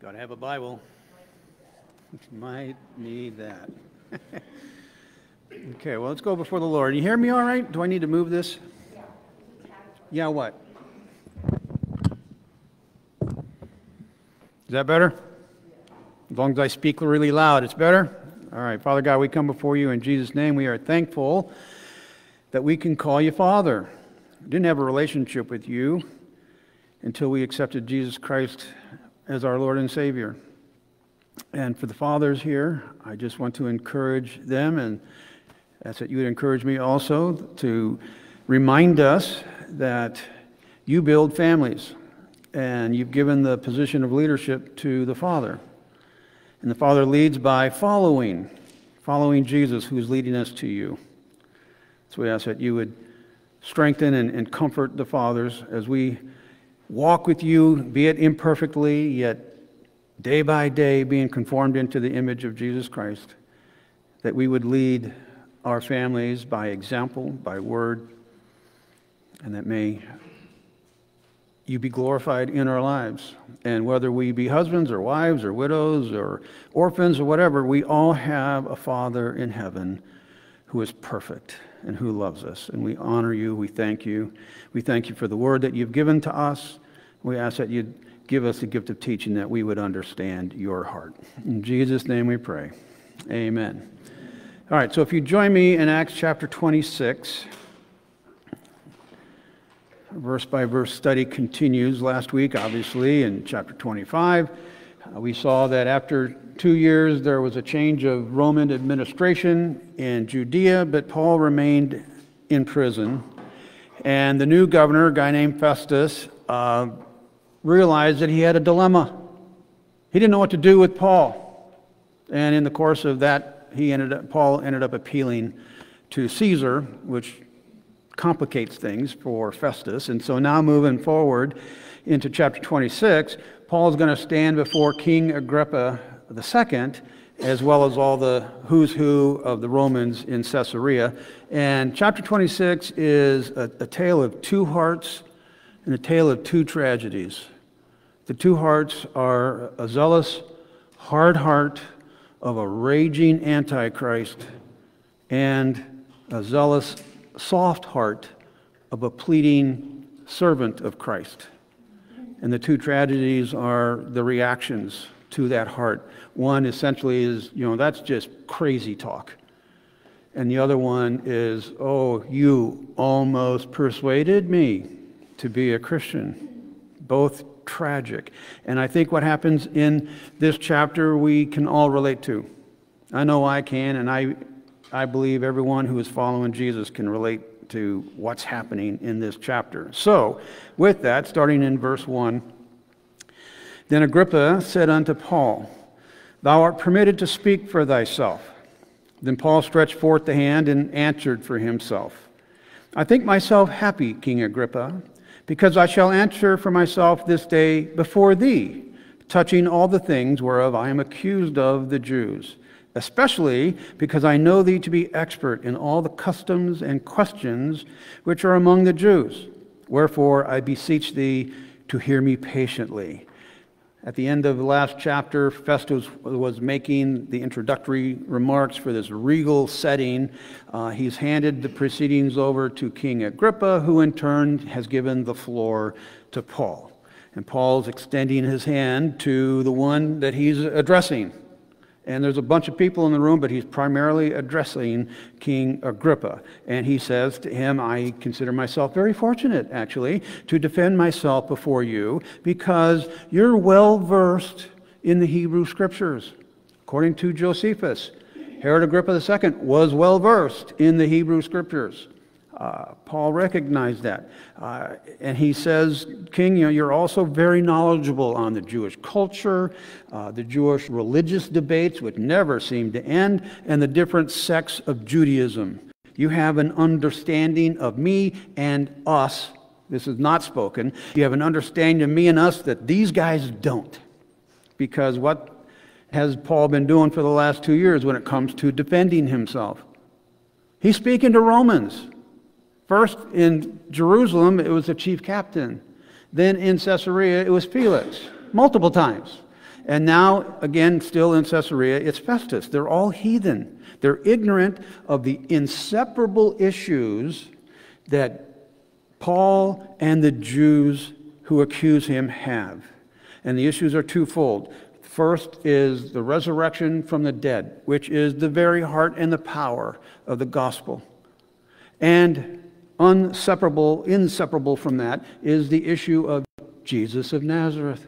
Got to have a Bible. Might need that. okay, well, let's go before the Lord. You hear me all right? Do I need to move this? Yeah, what? Is that better? As long as I speak really loud, it's better? All right, Father God, we come before you in Jesus' name. We are thankful that we can call you Father. We didn't have a relationship with you until we accepted Jesus Christ as our Lord and Savior. And for the fathers here, I just want to encourage them, and that's that you would encourage me also to remind us that you build families, and you've given the position of leadership to the father. And the father leads by following, following Jesus, who's leading us to you. So we ask that you would strengthen and, and comfort the fathers as we walk with you, be it imperfectly, yet day by day being conformed into the image of Jesus Christ, that we would lead our families by example, by word, and that may you be glorified in our lives. And whether we be husbands or wives or widows or orphans or whatever, we all have a Father in heaven who is perfect and who loves us. And we honor you. We thank you. We thank you for the word that you've given to us. We ask that you'd give us the gift of teaching that we would understand your heart. In Jesus' name we pray. Amen. All right, so if you join me in Acts chapter 26, verse by verse study continues last week, obviously, in chapter 25. Uh, we saw that after two years there was a change of Roman administration in Judea, but Paul remained in prison. And the new governor, a guy named Festus, uh, realized that he had a dilemma. He didn't know what to do with Paul. And in the course of that, he ended up, Paul ended up appealing to Caesar, which complicates things for Festus. And so now moving forward into chapter 26, Paul's going to stand before King Agrippa II, as well as all the who's who of the Romans in Caesarea. And chapter 26 is a, a tale of two hearts and a tale of two tragedies. The two hearts are a zealous, hard heart of a raging Antichrist and a zealous, soft heart of a pleading servant of Christ. And the two tragedies are the reactions to that heart. One essentially is, you know, that's just crazy talk. And the other one is, oh, you almost persuaded me to be a Christian. Both tragic. And I think what happens in this chapter we can all relate to. I know I can, and I, I believe everyone who is following Jesus can relate to what's happening in this chapter. So, with that, starting in verse 1, then Agrippa said unto Paul, Thou art permitted to speak for thyself. Then Paul stretched forth the hand and answered for himself. I think myself happy, King Agrippa because I shall answer for myself this day before thee, touching all the things whereof I am accused of the Jews, especially because I know thee to be expert in all the customs and questions which are among the Jews. Wherefore I beseech thee to hear me patiently. At the end of the last chapter, Festus was making the introductory remarks for this regal setting. Uh, he's handed the proceedings over to King Agrippa, who in turn has given the floor to Paul. And Paul's extending his hand to the one that he's addressing. And there's a bunch of people in the room, but he's primarily addressing King Agrippa. And he says to him, I consider myself very fortunate, actually, to defend myself before you because you're well versed in the Hebrew scriptures. According to Josephus, Herod Agrippa II was well versed in the Hebrew scriptures. Uh, Paul recognized that. Uh, and he says, King, you know, you're also very knowledgeable on the Jewish culture, uh, the Jewish religious debates, which never seem to end, and the different sects of Judaism. You have an understanding of me and us. This is not spoken. You have an understanding of me and us that these guys don't. Because what has Paul been doing for the last two years when it comes to defending himself? He's speaking to Romans. First, in Jerusalem, it was the chief captain. Then in Caesarea, it was Felix, multiple times. And now, again, still in Caesarea, it's Festus. They're all heathen. They're ignorant of the inseparable issues that Paul and the Jews who accuse him have. And the issues are twofold. First is the resurrection from the dead, which is the very heart and the power of the gospel. And inseparable, inseparable from that is the issue of Jesus of Nazareth.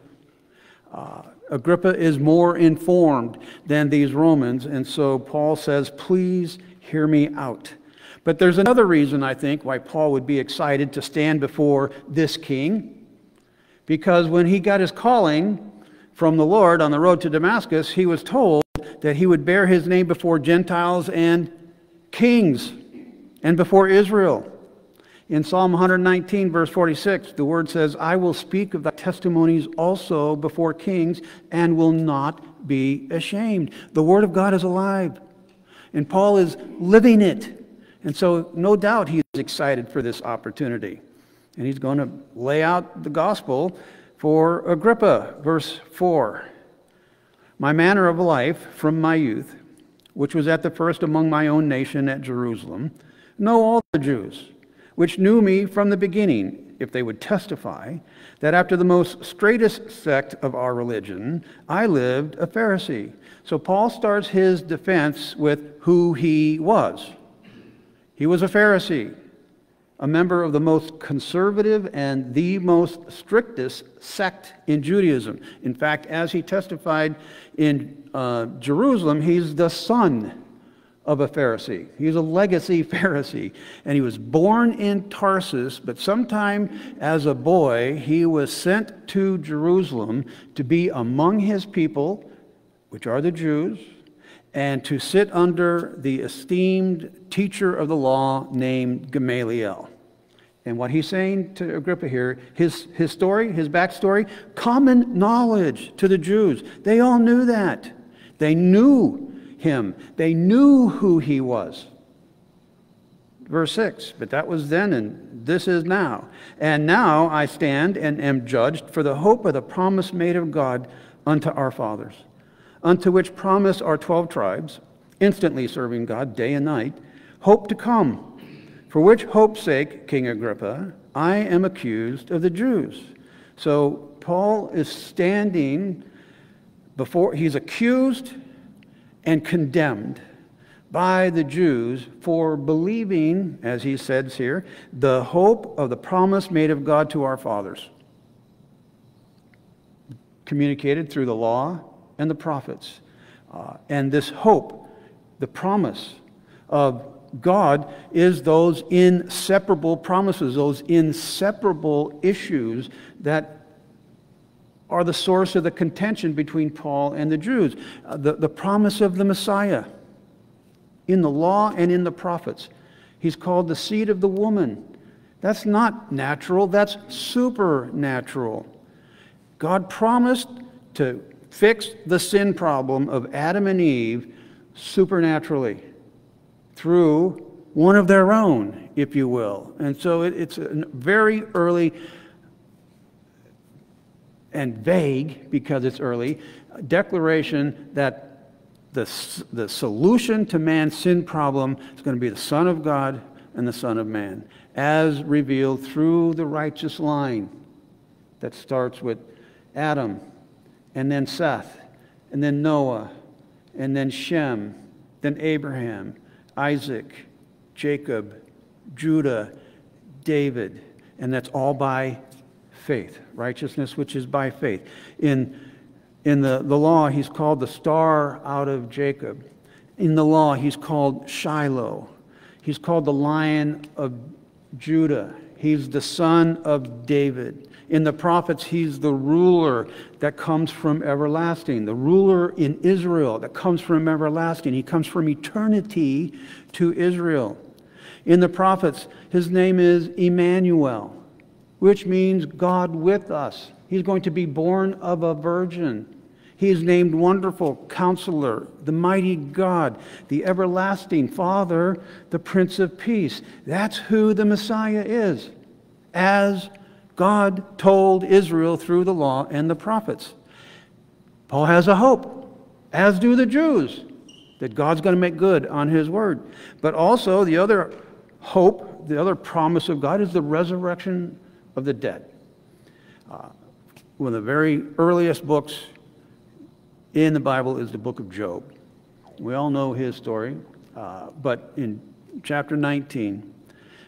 Uh, Agrippa is more informed than these Romans, and so Paul says, Please hear me out. But there's another reason, I think, why Paul would be excited to stand before this king. Because when he got his calling from the Lord on the road to Damascus, he was told that he would bear his name before Gentiles and kings and before Israel. In Psalm 119, verse 46, the word says, I will speak of thy testimonies also before kings and will not be ashamed. The word of God is alive, and Paul is living it. And so, no doubt, he's excited for this opportunity. And he's going to lay out the gospel for Agrippa. Verse 4 My manner of life from my youth, which was at the first among my own nation at Jerusalem, know all the Jews, which knew me from the beginning, if they would testify, that after the most straightest sect of our religion, I lived a Pharisee. So Paul starts his defense with who he was. He was a Pharisee, a member of the most conservative and the most strictest sect in Judaism. In fact, as he testified in uh, Jerusalem, he's the son of a Pharisee. He's a legacy Pharisee. And he was born in Tarsus, but sometime as a boy, he was sent to Jerusalem to be among his people, which are the Jews, and to sit under the esteemed teacher of the law named Gamaliel. And what he's saying to Agrippa here, his, his story, his backstory, common knowledge to the Jews. They all knew that. They knew him, they knew who he was. Verse 6 But that was then, and this is now. And now I stand and am judged for the hope of the promise made of God unto our fathers unto which promise our 12 tribes, instantly serving God day and night, hope to come. For which hope's sake, King Agrippa, I am accused of the Jews. So Paul is standing before, he's accused and condemned by the Jews for believing, as he says here, the hope of the promise made of God to our fathers, communicated through the law and the prophets. Uh, and this hope, the promise of God, is those inseparable promises, those inseparable issues that are the source of the contention between Paul and the Jews. Uh, the, the promise of the Messiah in the law and in the prophets. He's called the seed of the woman. That's not natural, that's supernatural. God promised to fix the sin problem of Adam and Eve supernaturally through one of their own, if you will. And so it, it's a very early and vague, because it's early, declaration that the, the solution to man's sin problem is going to be the Son of God and the Son of Man, as revealed through the righteous line that starts with Adam and then Seth, and then Noah, and then Shem, then Abraham, Isaac, Jacob, Judah, David, and that's all by faith. Righteousness, which is by faith. In, in the, the law, he's called the star out of Jacob. In the law, he's called Shiloh. He's called the lion of Judah. He's the son of David. In the prophets, he's the ruler that comes from everlasting, the ruler in Israel that comes from everlasting. He comes from eternity to Israel. In the prophets, his name is Emmanuel, which means God with us. He's going to be born of a virgin. He is named Wonderful Counselor, the Mighty God, the Everlasting Father, the Prince of Peace. That's who the Messiah is, as God told Israel through the law and the prophets. Paul has a hope, as do the Jews, that God's going to make good on his word. But also, the other hope, the other promise of God is the resurrection of the dead. Uh, one of the very earliest books in the Bible is the book of Job. We all know his story, uh, but in chapter 19,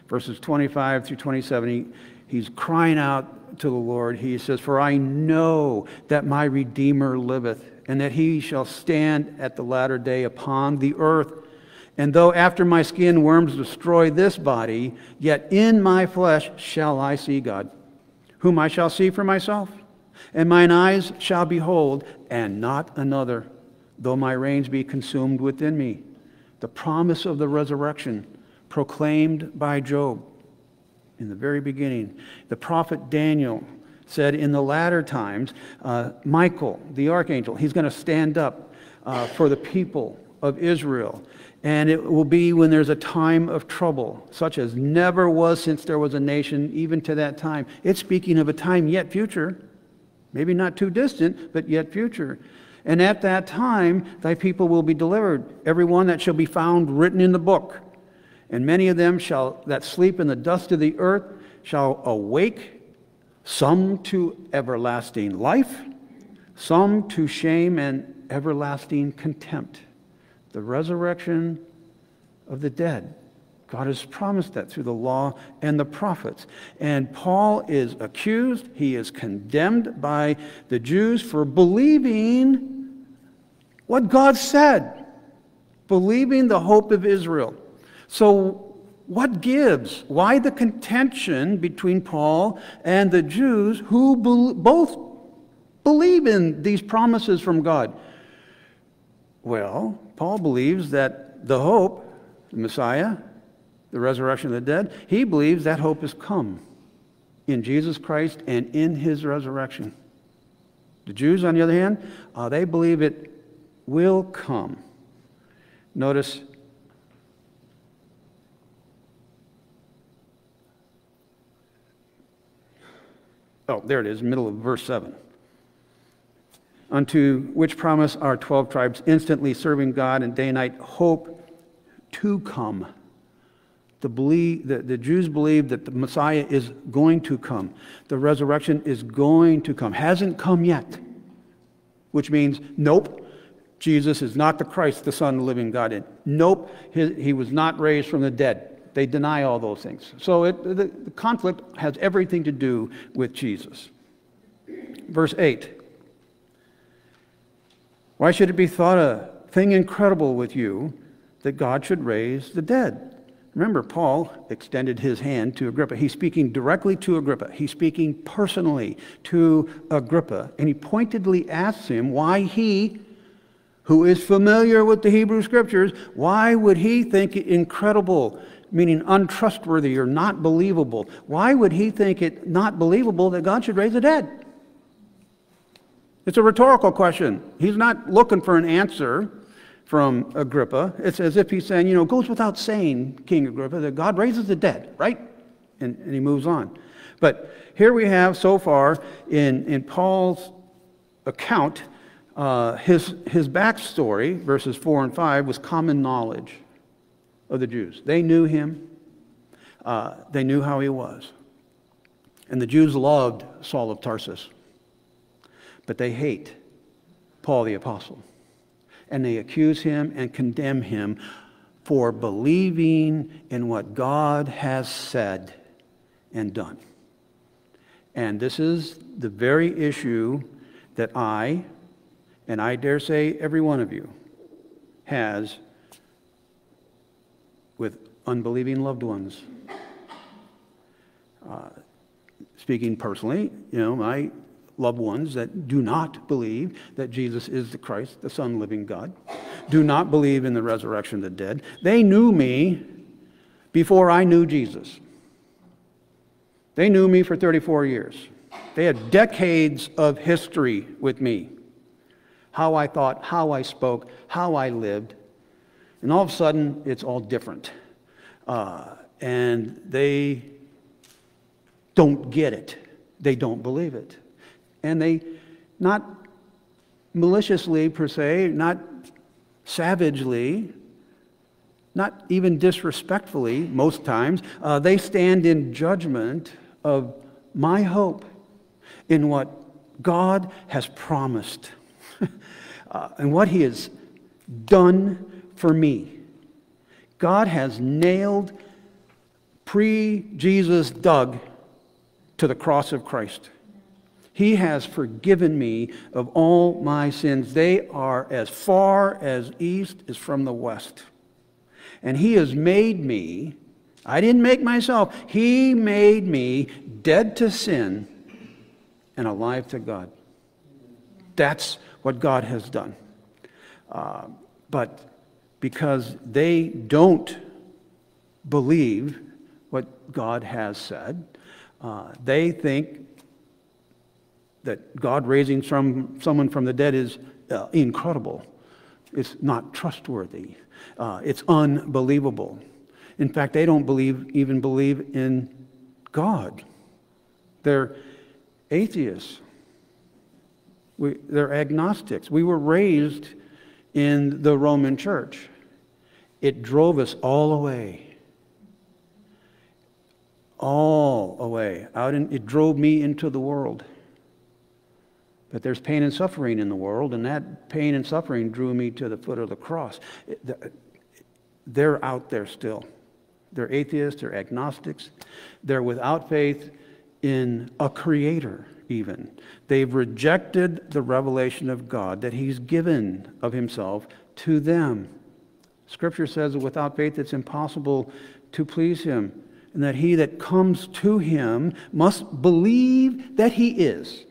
verses 25 through 27, he, he's crying out to the Lord. He says, For I know that my Redeemer liveth, and that he shall stand at the latter day upon the earth. And though after my skin worms destroy this body, yet in my flesh shall I see God, whom I shall see for myself. And mine eyes shall behold, and not another, though my reins be consumed within me. The promise of the resurrection proclaimed by Job in the very beginning. The prophet Daniel said in the latter times, uh, Michael, the archangel, he's going to stand up uh, for the people of Israel. And it will be when there's a time of trouble, such as never was since there was a nation, even to that time. It's speaking of a time yet future, maybe not too distant, but yet future. And at that time, thy people will be delivered, every one that shall be found written in the book. And many of them shall that sleep in the dust of the earth shall awake, some to everlasting life, some to shame and everlasting contempt. The resurrection of the dead. God has promised that through the law and the prophets. And Paul is accused, he is condemned by the Jews for believing what God said, believing the hope of Israel. So, what gives? Why the contention between Paul and the Jews who be- both believe in these promises from God? Well, Paul believes that the hope, the Messiah, the resurrection of the dead, he believes that hope has come in Jesus Christ and in his resurrection. The Jews, on the other hand, uh, they believe it will come. Notice Oh, there it is, middle of verse 7. Unto which promise our 12 tribes instantly serving God and day and night hope to come. The, believe, the, the Jews believe that the Messiah is going to come. The resurrection is going to come. Hasn't come yet. Which means, nope, Jesus is not the Christ, the Son of the living God. And nope, he, he was not raised from the dead. They deny all those things. So it, the, the conflict has everything to do with Jesus. Verse 8 Why should it be thought a thing incredible with you that God should raise the dead? Remember, Paul extended his hand to Agrippa. He's speaking directly to Agrippa. He's speaking personally to Agrippa. And he pointedly asks him why he, who is familiar with the Hebrew Scriptures, why would he think it incredible meaning untrustworthy or not believable. Why would he think it not believable that God should raise the dead? It's a rhetorical question. He's not looking for an answer from Agrippa. It's as if he's saying, you know, it goes without saying, King Agrippa, that God raises the dead, right? And, and he moves on. But here we have so far in, in Paul's account, uh, his, his backstory, verses 4 and 5, was common knowledge of the Jews. They knew him, uh, they knew how he was. And the Jews loved Saul of Tarsus, but they hate Paul the Apostle. And they accuse him and condemn him for believing in what God has said and done. And this is the very issue that I, and I dare say every one of you, has with unbelieving loved ones. Uh, speaking personally, you know, my loved ones that do not believe that Jesus is the Christ, the Son, living God, do not believe in the resurrection of the dead. They knew me before I knew Jesus. They knew me for 34 years. They had decades of history with me. How I thought, how I spoke, how I lived, and all of a sudden, it's all different. Uh, and they don't get it. They don't believe it. And they, not maliciously per se, not savagely, not even disrespectfully most times. Uh, they stand in judgment of my hope in what God has promised uh, and what He has done for me. God has nailed pre Jesus Doug to the cross of Christ. He has forgiven me of all my sins. They are as far as east is from the west. And He has made me, I didn't make myself, He made me dead to sin and alive to God. That's what God has done. Uh, but because they don't believe what God has said, uh, they think that God raising from someone from the dead is uh, incredible. It's not trustworthy. Uh, it's unbelievable. In fact, they don't believe even believe in God. They're atheists. We, they're agnostics. We were raised in the Roman church. It drove us all away. All away. Out in, it drove me into the world. But there's pain and suffering in the world, and that pain and suffering drew me to the foot of the cross. They're out there still. They're atheists, they're agnostics, they're without faith in a creator, even. They've rejected the revelation of God that He's given of Himself to them. Scripture says that without faith it's impossible to please Him, and that he that comes to Him must believe that He is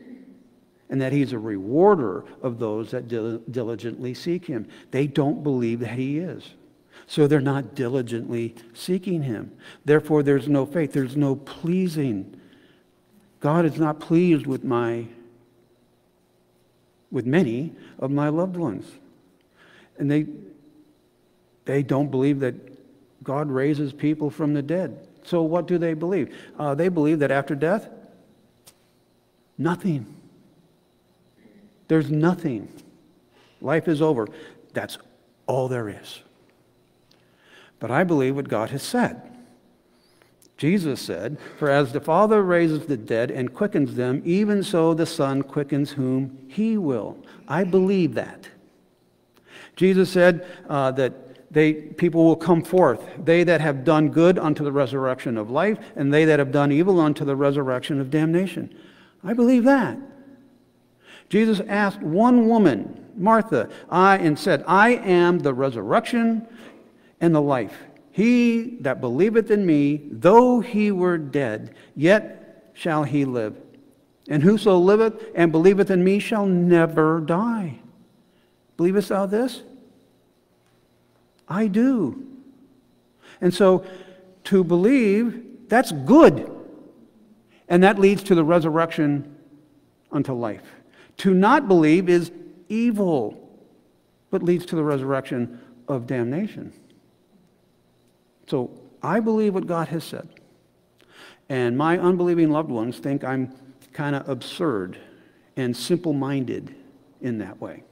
and that he's a rewarder of those that diligently seek him. They don't believe that he is. So they're not diligently seeking him. Therefore, there's no faith, there's no pleasing. God is not pleased with my with many of my loved ones. And they they don't believe that God raises people from the dead. So what do they believe? Uh, they believe that after death, nothing. There's nothing. Life is over. That's all there is. But I believe what God has said. Jesus said, For as the Father raises the dead and quickens them, even so the Son quickens whom he will. I believe that. Jesus said uh, that they, people will come forth, they that have done good unto the resurrection of life, and they that have done evil unto the resurrection of damnation. I believe that. Jesus asked one woman, Martha, I, and said, I am the resurrection and the life. He that believeth in me, though he were dead, yet shall he live. And whoso liveth and believeth in me shall never die. Believest thou this? I do. And so to believe, that's good. And that leads to the resurrection unto life. To not believe is evil, but leads to the resurrection of damnation. So I believe what God has said. And my unbelieving loved ones think I'm kind of absurd and simple minded in that way.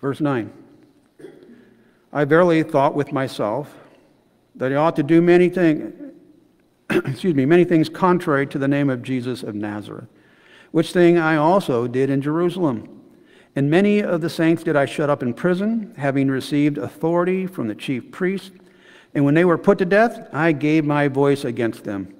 Verse 9 I verily thought with myself that I ought to do many things, excuse me, many things contrary to the name of Jesus of Nazareth which thing I also did in Jerusalem. And many of the saints did I shut up in prison, having received authority from the chief priests. And when they were put to death, I gave my voice against them.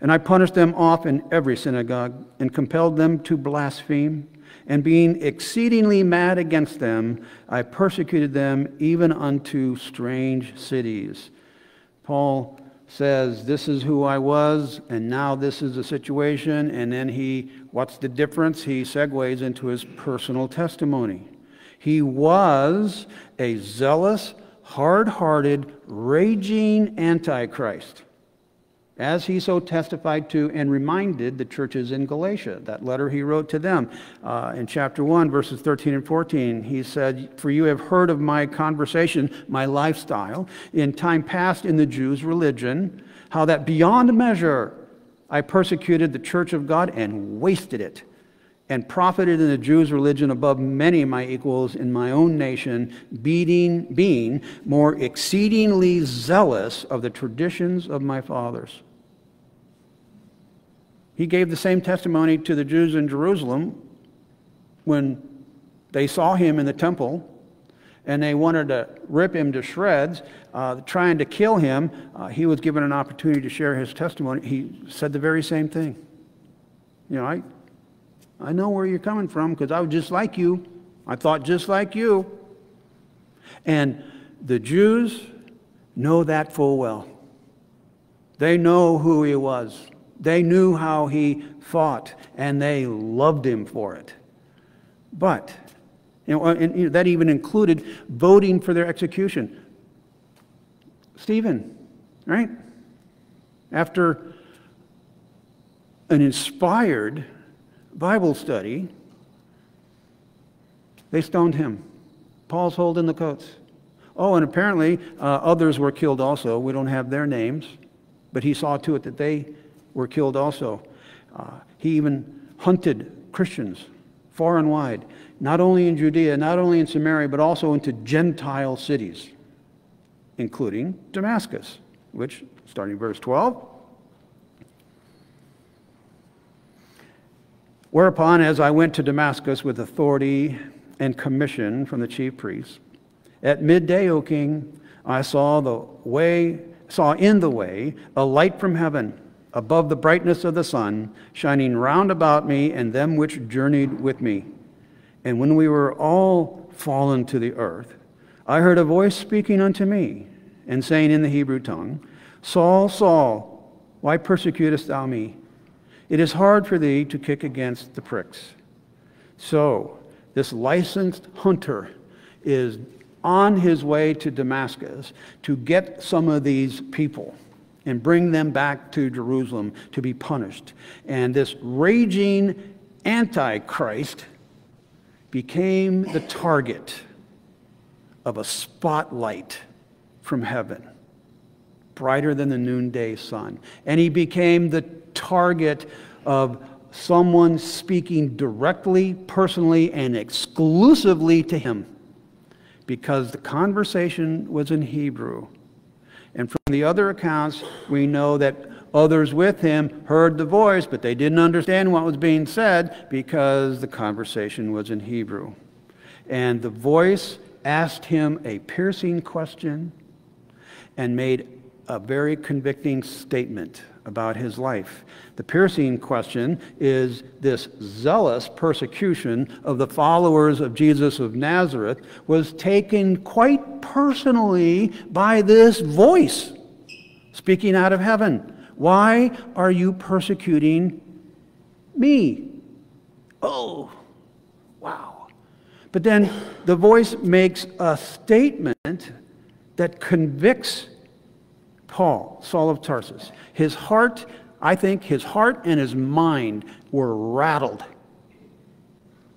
And I punished them off in every synagogue, and compelled them to blaspheme. And being exceedingly mad against them, I persecuted them even unto strange cities. Paul says, This is who I was, and now this is the situation. And then he, what's the difference? He segues into his personal testimony. He was a zealous, hard hearted, raging antichrist as he so testified to and reminded the churches in Galatia. That letter he wrote to them uh, in chapter 1, verses 13 and 14. He said, For you have heard of my conversation, my lifestyle, in time past in the Jews' religion, how that beyond measure I persecuted the church of God and wasted it and profited in the Jews' religion above many of my equals in my own nation, being, being more exceedingly zealous of the traditions of my fathers. He gave the same testimony to the Jews in Jerusalem when they saw him in the temple and they wanted to rip him to shreds, uh, trying to kill him. Uh, he was given an opportunity to share his testimony. He said the very same thing. You know, I, I know where you're coming from because I was just like you. I thought just like you. And the Jews know that full well. They know who he was. They knew how he fought, and they loved him for it. But, you know, and, you know, that even included voting for their execution. Stephen, right? After an inspired Bible study, they stoned him. Paul's holding the coats. Oh, and apparently uh, others were killed also. We don't have their names, but he saw to it that they were killed also. Uh, he even hunted Christians far and wide, not only in Judea, not only in Samaria, but also into Gentile cities, including Damascus, which, starting verse 12, Whereupon, as I went to Damascus with authority and commission from the chief priests, at midday, O king, I saw the way, saw in the way a light from heaven, above the brightness of the sun, shining round about me and them which journeyed with me. And when we were all fallen to the earth, I heard a voice speaking unto me, and saying in the Hebrew tongue, Saul, Saul, why persecutest thou me? It is hard for thee to kick against the pricks. So, this licensed hunter is on his way to Damascus to get some of these people and bring them back to Jerusalem to be punished. And this raging Antichrist became the target of a spotlight from heaven, brighter than the noonday sun. And he became the target of someone speaking directly, personally, and exclusively to him because the conversation was in Hebrew. And from the other accounts, we know that others with him heard the voice, but they didn't understand what was being said because the conversation was in Hebrew. And the voice asked him a piercing question and made a very convicting statement about his life. The piercing question is this zealous persecution of the followers of Jesus of Nazareth was taken quite personally by this voice speaking out of heaven. Why are you persecuting me? Oh, wow. But then the voice makes a statement that convicts Paul, Saul of Tarsus. His heart, I think his heart and his mind were rattled.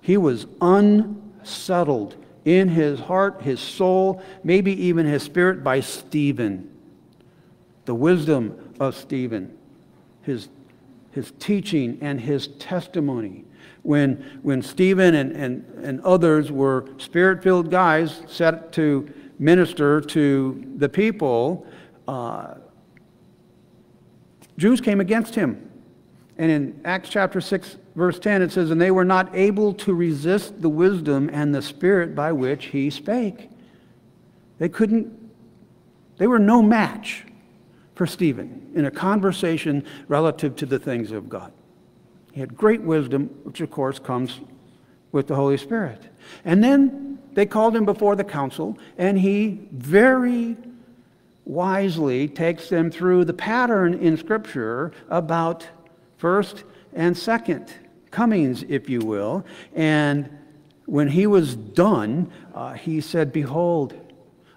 He was unsettled in his heart, his soul, maybe even his spirit by Stephen. The wisdom of Stephen, his, his teaching and his testimony. When, when Stephen and, and, and others were spirit filled guys set to minister to the people, uh, Jews came against him. And in Acts chapter 6, verse 10, it says, And they were not able to resist the wisdom and the spirit by which he spake. They couldn't, they were no match for Stephen in a conversation relative to the things of God. He had great wisdom, which of course comes with the Holy Spirit. And then they called him before the council, and he very wisely takes them through the pattern in Scripture about first and second comings, if you will. And when he was done, uh, he said, Behold,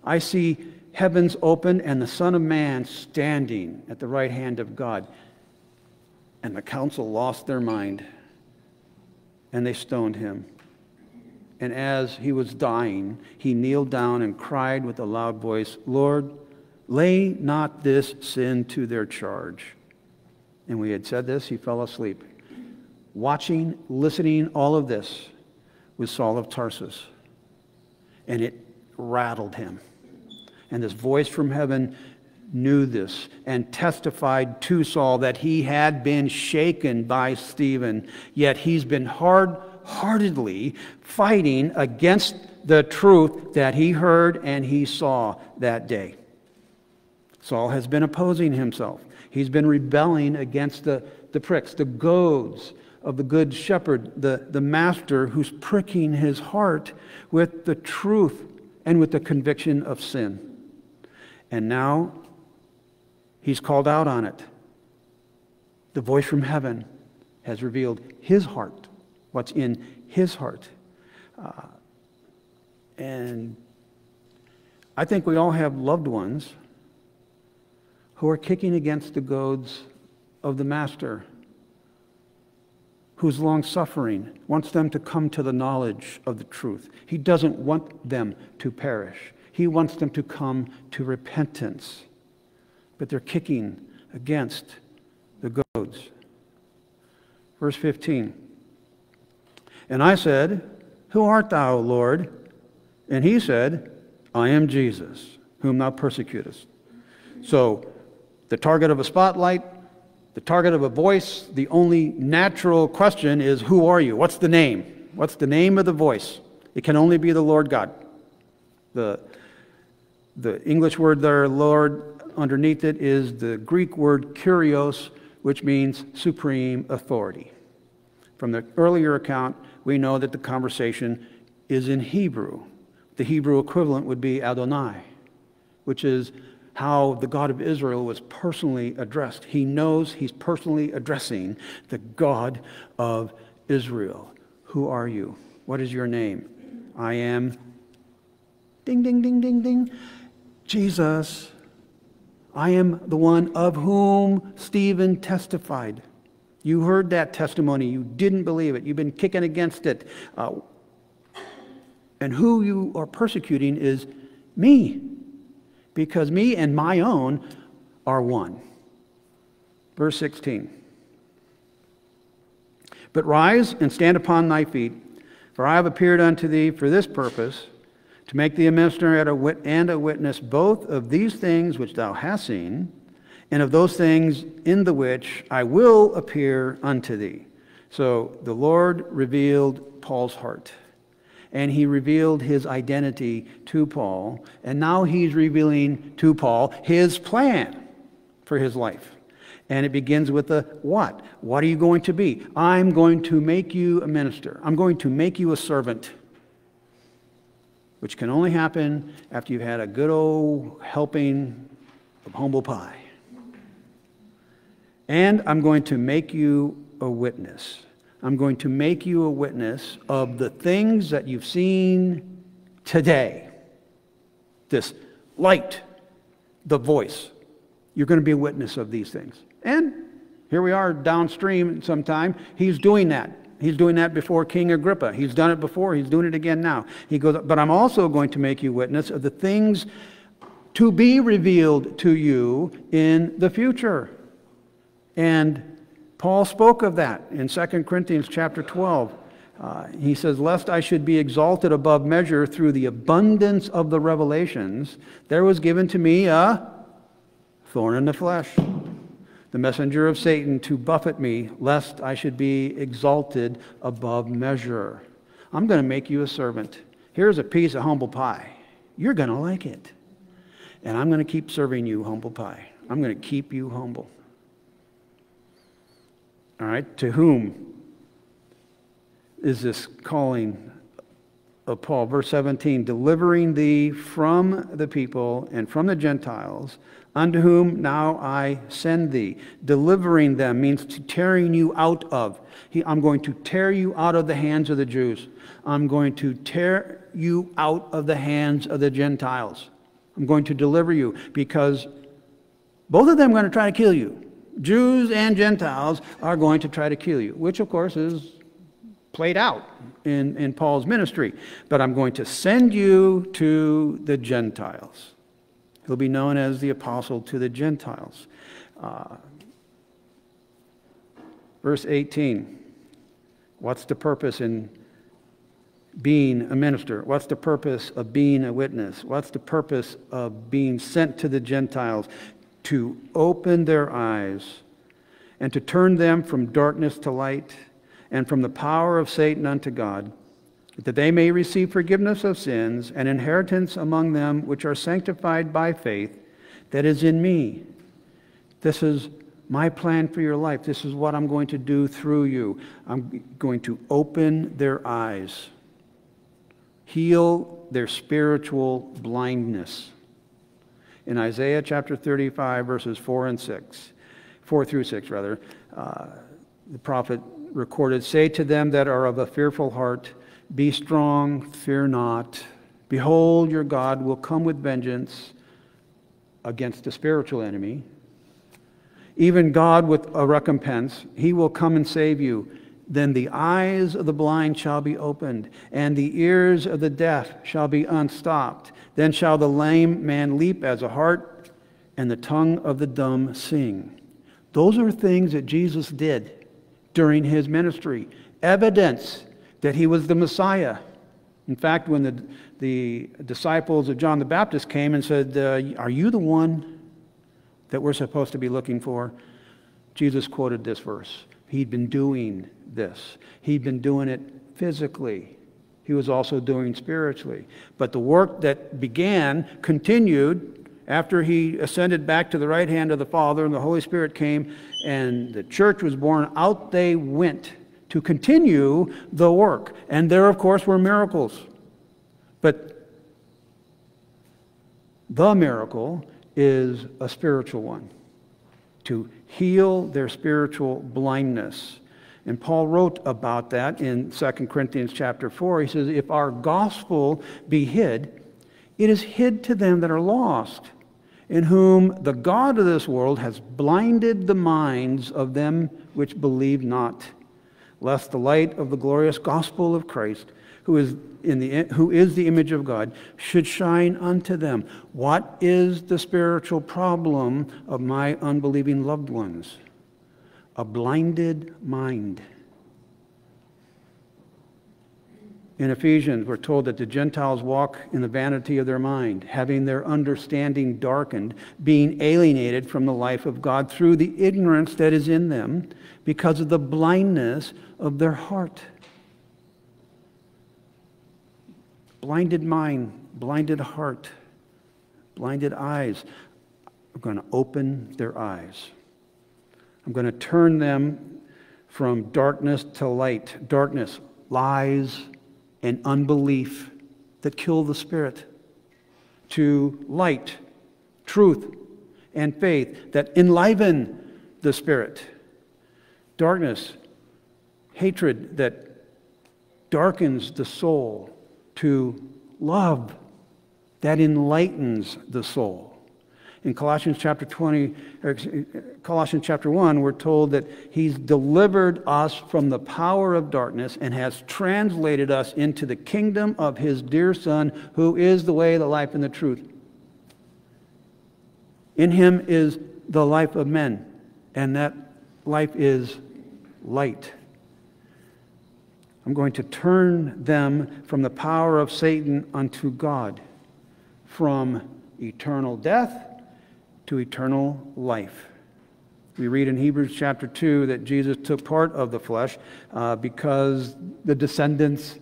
I see heavens open and the Son of Man standing at the right hand of God. And the council lost their mind and they stoned him. And as he was dying, he kneeled down and cried with a loud voice, Lord, Lay not this sin to their charge. And we had said this, he fell asleep. watching, listening, all of this was Saul of Tarsus. And it rattled him. And this voice from heaven knew this and testified to Saul that he had been shaken by Stephen, yet he's been hard heartedly fighting against the truth that he heard and he saw that day. Saul has been opposing himself. He's been rebelling against the, the pricks, the goads of the good shepherd, the, the master who's pricking his heart with the truth and with the conviction of sin. And now he's called out on it. The voice from heaven has revealed his heart, what's in his heart. Uh, and I think we all have loved ones who are kicking against the goads of the Master, who's long suffering, wants them to come to the knowledge of the truth. He doesn't want them to perish, He wants them to come to repentance. But they're kicking against the goads. Verse 15. And I said, Who art thou, Lord? And he said, I am Jesus, whom thou persecutest. So, the target of a spotlight, the target of a voice, the only natural question is, Who are you? What's the name? What's the name of the voice? It can only be the Lord God. The, the English word there, Lord, underneath it is the Greek word kurios, which means supreme authority. From the earlier account, we know that the conversation is in Hebrew. The Hebrew equivalent would be Adonai, which is how the God of Israel was personally addressed. He knows he's personally addressing the God of Israel. Who are you? What is your name? I am, ding, ding, ding, ding, ding, Jesus. I am the one of whom Stephen testified. You heard that testimony. You didn't believe it. You've been kicking against it. Uh, and who you are persecuting is me because me and my own are one. Verse 16. But rise and stand upon thy feet, for I have appeared unto thee for this purpose, to make thee a minister and a witness both of these things which thou hast seen, and of those things in the which I will appear unto thee. So the Lord revealed Paul's heart and he revealed his identity to Paul. And now he's revealing to Paul his plan for his life. And it begins with the what? What are you going to be? I'm going to make you a minister. I'm going to make you a servant. Which can only happen after you've had a good old helping of humble pie. And I'm going to make you a witness. I'm going to make you a witness of the things that you've seen today. This light, the voice. You're going to be a witness of these things. And here we are downstream sometime. He's doing that. He's doing that before King Agrippa. He's done it before. He's doing it again now. He goes, But I'm also going to make you witness of the things to be revealed to you in the future. And Paul spoke of that in 2 Corinthians chapter 12. Uh, he says, Lest I should be exalted above measure through the abundance of the revelations, there was given to me a thorn in the flesh, the messenger of Satan to buffet me, lest I should be exalted above measure. I'm going to make you a servant. Here's a piece of humble pie. You're going to like it. And I'm going to keep serving you humble pie. I'm going to keep you humble. All right, to whom is this calling of Paul? Verse 17 delivering thee from the people and from the Gentiles, unto whom now I send thee. Delivering them means to tearing you out of. He, I'm going to tear you out of the hands of the Jews. I'm going to tear you out of the hands of the Gentiles. I'm going to deliver you because both of them are going to try to kill you. Jews and Gentiles are going to try to kill you, which of course is played out in, in Paul's ministry. But I'm going to send you to the Gentiles. He'll be known as the apostle to the Gentiles. Uh, verse 18 What's the purpose in being a minister? What's the purpose of being a witness? What's the purpose of being sent to the Gentiles? To open their eyes and to turn them from darkness to light and from the power of Satan unto God, that they may receive forgiveness of sins and inheritance among them which are sanctified by faith that is in me. This is my plan for your life. This is what I'm going to do through you. I'm going to open their eyes heal their spiritual blindness. In Isaiah chapter 35, verses 4 and 6, 4 through 6, rather, uh, the prophet recorded Say to them that are of a fearful heart, Be strong, fear not. Behold, your God will come with vengeance against a spiritual enemy. Even God with a recompense, he will come and save you. Then the eyes of the blind shall be opened, and the ears of the deaf shall be unstopped. Then shall the lame man leap as a hart, and the tongue of the dumb sing. Those are things that Jesus did during his ministry, evidence that he was the Messiah. In fact, when the, the disciples of John the Baptist came and said, uh, Are you the one that we're supposed to be looking for? Jesus quoted this verse. He'd been doing this. He'd been doing it physically. He was also doing spiritually. But the work that began continued after he ascended back to the right hand of the Father and the Holy Spirit came and the church was born. Out they went to continue the work. And there, of course, were miracles. But the miracle is a spiritual one to heal their spiritual blindness. And Paul wrote about that in 2 Corinthians chapter 4. He says, If our gospel be hid, it is hid to them that are lost, in whom the God of this world has blinded the minds of them which believe not, lest the light of the glorious gospel of Christ, who is, in the, who is the image of God, should shine unto them. What is the spiritual problem of my unbelieving loved ones? A blinded mind. In Ephesians, we're told that the Gentiles walk in the vanity of their mind, having their understanding darkened, being alienated from the life of God through the ignorance that is in them because of the blindness of their heart. Blinded mind, blinded heart, blinded eyes. are going to open their eyes. I'm going to turn them from darkness to light. Darkness, lies, and unbelief that kill the spirit, to light, truth, and faith that enliven the spirit. Darkness, hatred that darkens the soul, to love that enlightens the soul. In Colossians chapter 20, Colossians chapter 1, we're told that he's delivered us from the power of darkness and has translated us into the kingdom of his dear Son, who is the way, the life, and the truth. In him is the life of men, and that life is light. I'm going to turn them from the power of Satan unto God, from eternal death to eternal life. We read in Hebrews chapter 2 that Jesus took part of the flesh uh, because the descendants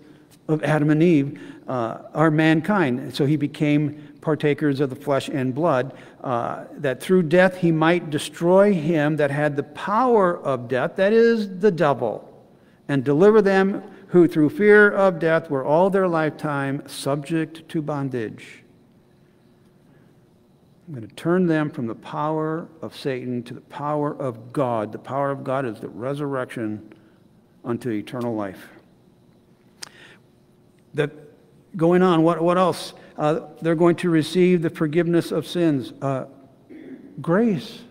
of Adam and Eve uh, are mankind. So he became partakers of the flesh and blood, uh, that through death he might destroy him that had the power of death, that is, the devil, and deliver them who through fear of death were all their lifetime subject to bondage. I'm going to turn them from the power of Satan to the power of God. The power of God is the resurrection unto eternal life. That going on, what, what else? Uh, they're going to receive the forgiveness of sins. Uh, grace.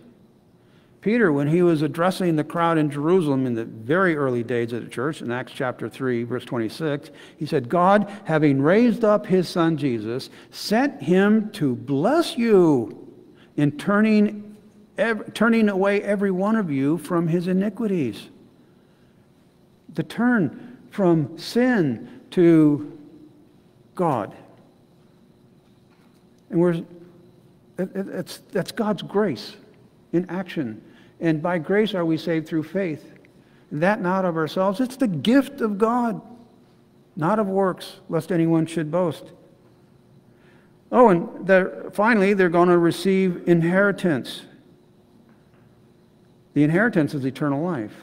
Peter, when he was addressing the crowd in Jerusalem in the very early days of the church, in Acts chapter 3, verse 26, he said, God, having raised up his son Jesus, sent him to bless you in turning, every, turning away every one of you from his iniquities. the turn from sin to God. And we're, it, it, it's, that's God's grace in action. And by grace are we saved through faith. That not of ourselves, it's the gift of God, not of works, lest anyone should boast. Oh, and they're, finally, they're going to receive inheritance. The inheritance is eternal life.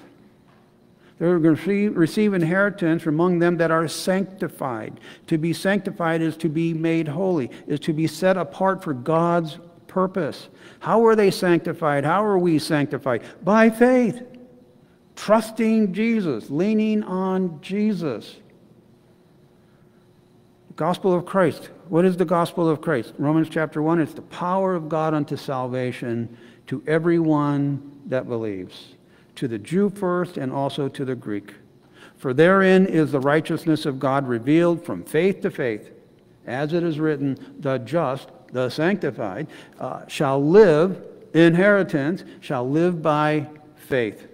They're going to receive inheritance from among them that are sanctified. To be sanctified is to be made holy, is to be set apart for God's purpose. How are they sanctified? How are we sanctified? By faith, trusting Jesus, leaning on Jesus. Gospel of Christ. What is the gospel of Christ? Romans chapter 1 it's the power of God unto salvation to everyone that believes, to the Jew first and also to the Greek. For therein is the righteousness of God revealed from faith to faith. As it is written, the just, the sanctified, uh, shall live, inheritance, shall live by faith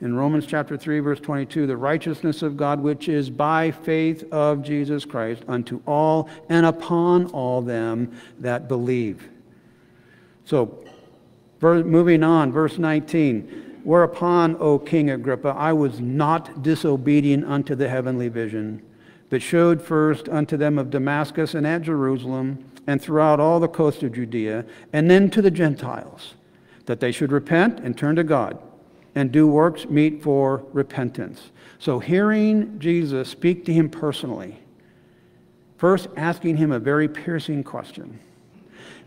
in Romans chapter 3, verse 22, the righteousness of God, which is by faith of Jesus Christ, unto all and upon all them that believe. So, moving on, verse 19. Whereupon, O King Agrippa, I was not disobedient unto the heavenly vision, but showed first unto them of Damascus and at Jerusalem, and throughout all the coast of Judea, and then to the Gentiles, that they should repent and turn to God and do works meet for repentance. So, hearing Jesus speak to him personally, first asking him a very piercing question,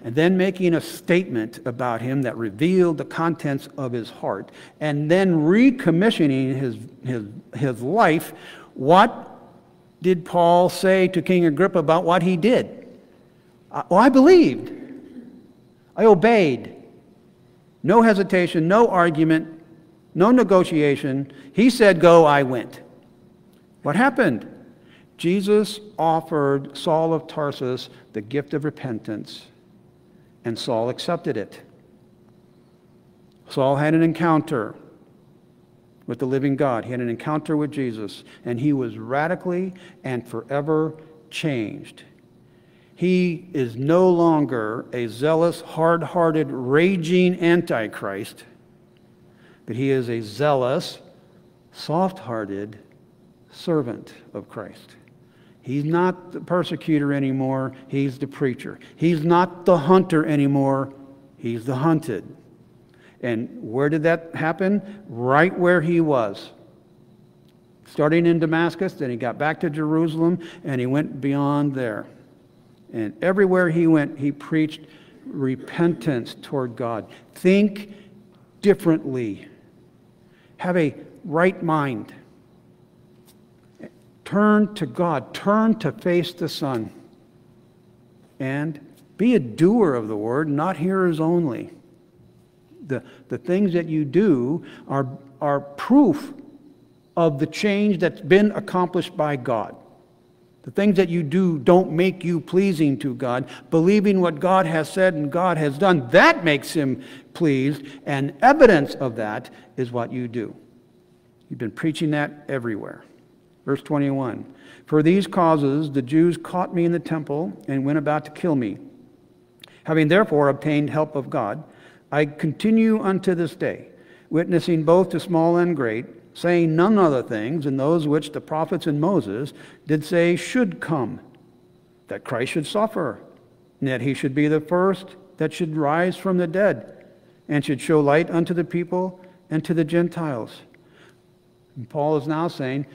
and then making a statement about him that revealed the contents of his heart, and then recommissioning his, his, his life, what did Paul say to King Agrippa about what he did? Uh, well, I believed. I obeyed. No hesitation, no argument, no negotiation. He said, Go, I went. What happened? Jesus offered Saul of Tarsus the gift of repentance, and Saul accepted it. Saul had an encounter with the living God. He had an encounter with Jesus, and he was radically and forever changed. He is no longer a zealous, hard hearted, raging antichrist but he is a zealous, soft hearted servant of Christ. He's not the persecutor anymore, he's the preacher. He's not the hunter anymore, he's the hunted. And where did that happen? Right where he was. Starting in Damascus, then he got back to Jerusalem, and he went beyond there. And everywhere he went, he preached repentance toward God. Think differently have a right mind. Turn to God, turn to face the Son, and be a doer of the word, not hearers only. The, the things that you do are, are proof of the change that's been accomplished by God. The things that you do don't make you pleasing to God. Believing what God has said and God has done, that makes Him pleased, and evidence of that is what you do. You've been preaching that everywhere. Verse 21 For these causes the Jews caught me in the temple and went about to kill me. Having therefore obtained help of God, I continue unto this day, witnessing both to small and great, saying none other things than those which the prophets and Moses did say should come, that Christ should suffer, and that he should be the first that should rise from the dead and should show light unto the people and to the Gentiles. And Paul is now saying,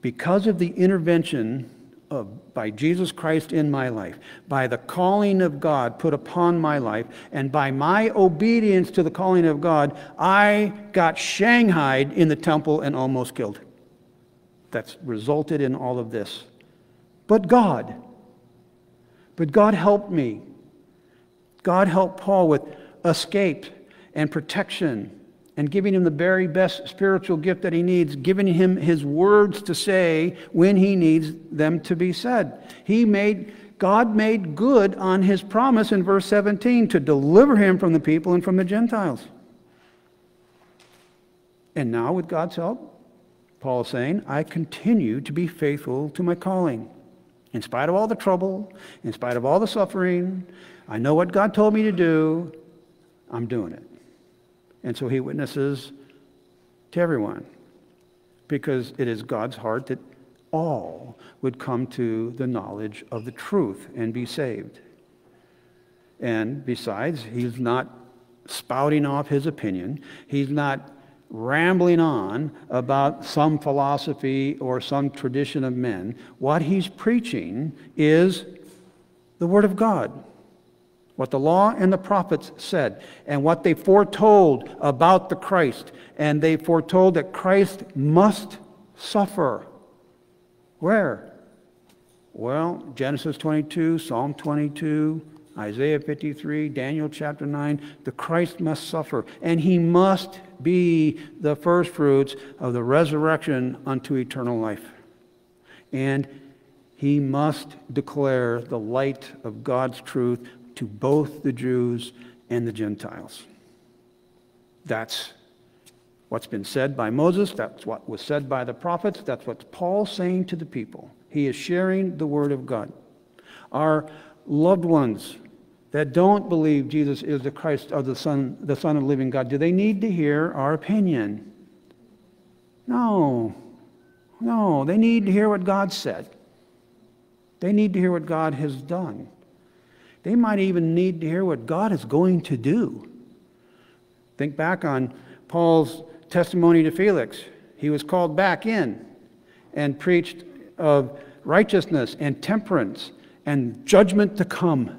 because of the intervention of, by Jesus Christ in my life, by the calling of God put upon my life, and by my obedience to the calling of God, I got shanghaied in the temple and almost killed. That's resulted in all of this. But God, but God helped me. God helped Paul with escape and protection and giving him the very best spiritual gift that he needs, giving him his words to say when he needs them to be said. He made God made good on his promise in verse 17 to deliver him from the people and from the Gentiles. And now, with God's help, Paul is saying, I continue to be faithful to my calling. In spite of all the trouble, in spite of all the suffering, I know what God told me to do, I'm doing it. And so he witnesses to everyone because it is God's heart that all would come to the knowledge of the truth and be saved. And besides, he's not spouting off his opinion. He's not rambling on about some philosophy or some tradition of men. What he's preaching is the Word of God. What the law and the prophets said, and what they foretold about the Christ. And they foretold that Christ must suffer. Where? Well, Genesis 22, Psalm 22, Isaiah 53, Daniel chapter 9, the Christ must suffer, and he must be the firstfruits of the resurrection unto eternal life. And he must declare the light of God's truth to both the Jews and the Gentiles. That's what's been said by Moses, that's what was said by the prophets, that's what Paul's saying to the people. He is sharing the word of God. Our loved ones that don't believe Jesus is the Christ of the Son, the Son of the living God, do they need to hear our opinion? No. No, they need to hear what God said. They need to hear what God has done. They might even need to hear what God is going to do. Think back on Paul's testimony to Felix. He was called back in and preached of righteousness and temperance and judgment to come.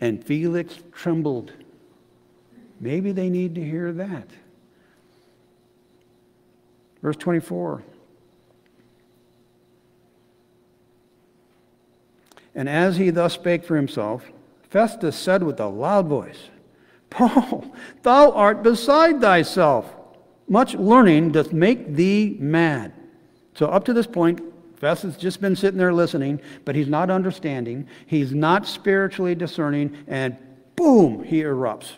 And Felix trembled. Maybe they need to hear that. Verse 24. And as he thus spake for himself, Festus said with a loud voice, Paul, thou art beside thyself. Much learning doth make thee mad. So, up to this point, Festus has just been sitting there listening, but he's not understanding. He's not spiritually discerning, and boom, he erupts.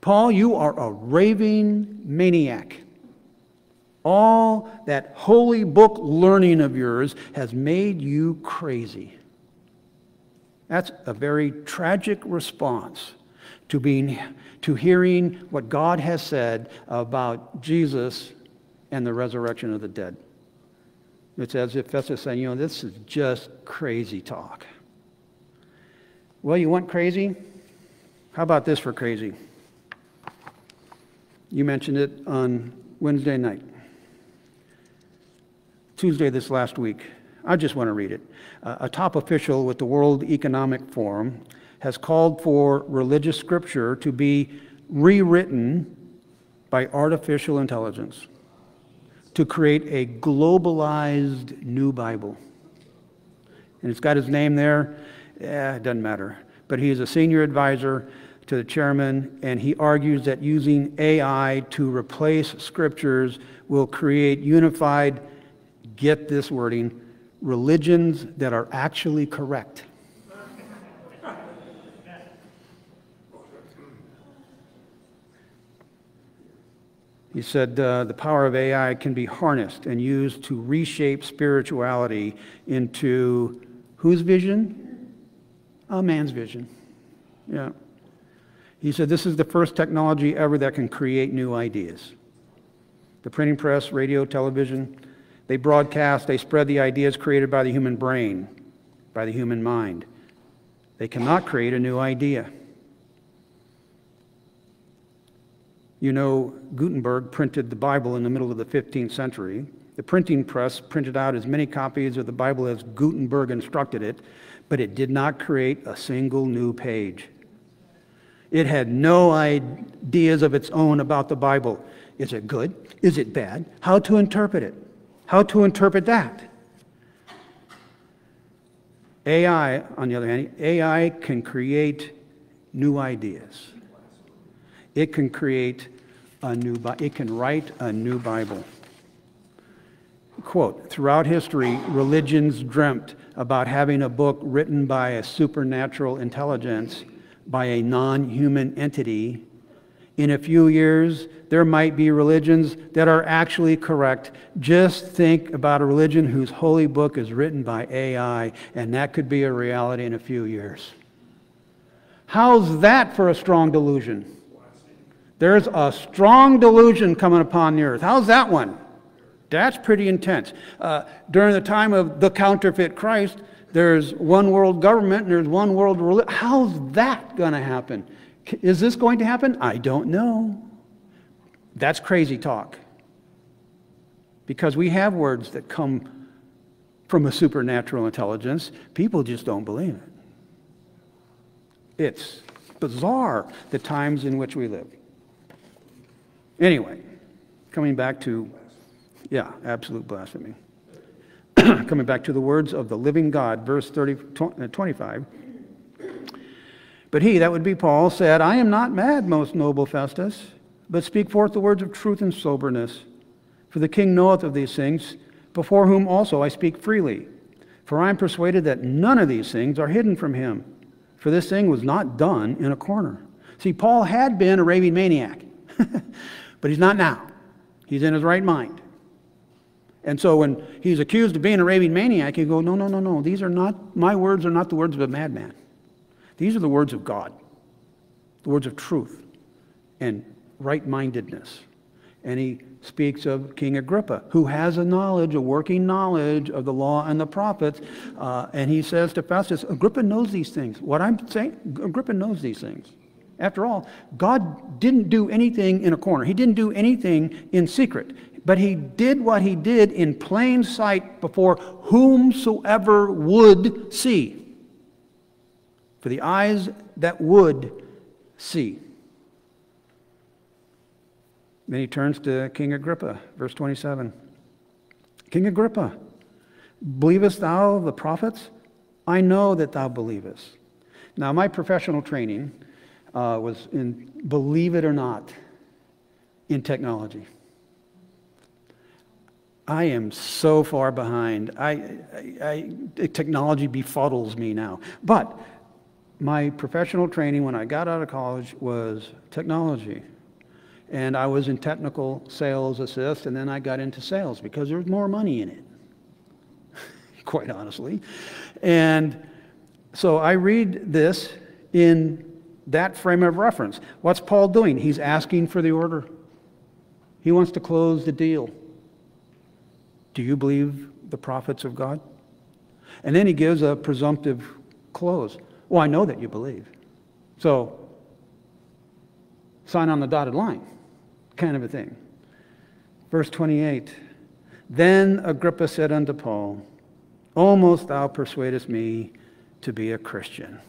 Paul, you are a raving maniac. All that holy book learning of yours has made you crazy. That's a very tragic response to being to hearing what God has said about Jesus and the resurrection of the dead. It's as if Festus saying, you know, this is just crazy talk. Well, you want crazy? How about this for crazy? You mentioned it on Wednesday night. Tuesday this last week. I just want to read it. Uh, a top official with the World Economic Forum has called for religious scripture to be rewritten by artificial intelligence to create a globalized new Bible. And it's got his name there. Eh, it doesn't matter. But he is a senior advisor to the chairman, and he argues that using AI to replace scriptures will create unified, get this wording, religions that are actually correct. He said uh, the power of AI can be harnessed and used to reshape spirituality into whose vision? A man's vision. Yeah. He said this is the first technology ever that can create new ideas. The printing press, radio, television, they broadcast, they spread the ideas created by the human brain, by the human mind. They cannot create a new idea. You know, Gutenberg printed the Bible in the middle of the 15th century. The printing press printed out as many copies of the Bible as Gutenberg instructed it, but it did not create a single new page. It had no ideas of its own about the Bible. Is it good? Is it bad? How to interpret it? How to interpret that? AI, on the other hand, AI can create new ideas. It can create a new it can write a new Bible. Quote, throughout history, religions dreamt about having a book written by a supernatural intelligence, by a non human entity, In a few years, there might be religions that are actually correct. Just think about a religion whose holy book is written by AI, and that could be a reality in a few years. How's that for a strong delusion? There's a strong delusion coming upon the earth. How's that one? That's pretty intense. Uh, during the time of the counterfeit Christ, there's one world government and there's one world religion. How's that going to happen? Is this going to happen? I don't know. That's crazy talk. Because we have words that come from a supernatural intelligence. People just don't believe it. It's bizarre the times in which we live. Anyway, coming back to, yeah, absolute blasphemy. coming back to the words of the living God, verse 30, uh, 25. But he, that would be Paul, said, I am not mad, most noble Festus, but speak forth the words of truth and soberness. For the king knoweth of these things, before whom also I speak freely. For I am persuaded that none of these things are hidden from him. For this thing was not done in a corner. See, Paul had been a raving maniac, but he's not now. He's in his right mind. And so when he's accused of being a raving maniac, he go, no, no, no, no. These are not, my words are not the words of a madman. These are the words of God, the words of truth and right mindedness. And he speaks of King Agrippa, who has a knowledge, a working knowledge of the law and the prophets. Uh, and he says to Festus, Agrippa knows these things. What I'm saying, Agrippa knows these things. After all, God didn't do anything in a corner, He didn't do anything in secret. But He did what He did in plain sight before whomsoever would see for the eyes that would see. Then he turns to King Agrippa, verse 27. King Agrippa, believest thou the prophets? I know that thou believest. Now, my professional training uh, was in, believe it or not, in technology. I am so far behind. I, I, I, technology befuddles me now. But my professional training when I got out of college was technology. And I was in technical sales assist, and then I got into sales because there was more money in it, quite honestly. And so I read this in that frame of reference. What's Paul doing? He's asking for the order, he wants to close the deal. Do you believe the prophets of God? And then he gives a presumptive close. Well, I know that you believe. So, sign on the dotted line, kind of a thing. Verse 28 Then Agrippa said unto Paul, Almost thou persuadest me to be a Christian.